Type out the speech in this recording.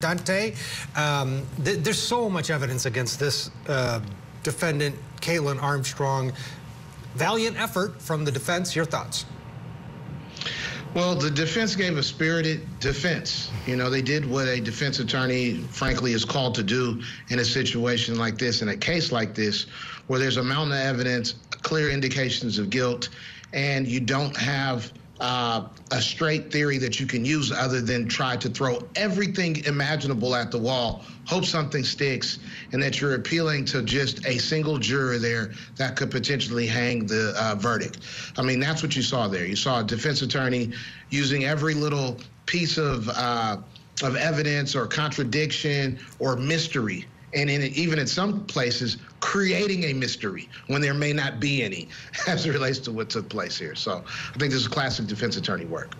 Dante, um, th there's so much evidence against this uh, defendant, Kaitlin Armstrong. Valiant effort from the defense. Your thoughts? Well, the defense gave a spirited defense. You know, they did what a defense attorney, frankly, is called to do in a situation like this, in a case like this, where there's a mountain of evidence, clear indications of guilt, and you don't have uh, a straight theory that you can use other than try to throw everything imaginable at the wall, hope something sticks, and that you're appealing to just a single juror there that could potentially hang the uh, verdict. I mean, that's what you saw there. You saw a defense attorney using every little piece of uh, of evidence or contradiction or mystery and in, even in some places creating a mystery when there may not be any as it relates to what took place here. So I think this is classic defense attorney work.